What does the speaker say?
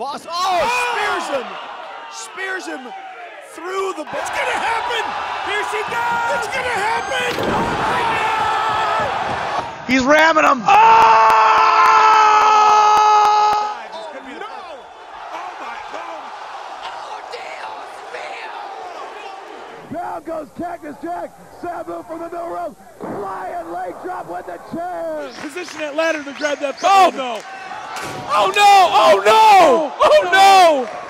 Boss, oh, spears him, spears him through the. It's gonna happen. Here she goes. It's gonna happen. Oh He's ramming him. my God. This could be the- Oh my God. Down goes Cactus Jack. Sabu from the middle rope. Flying leg drop with the chair. Position that ladder to grab that. Oh no. Oh no! Oh no! Oh no!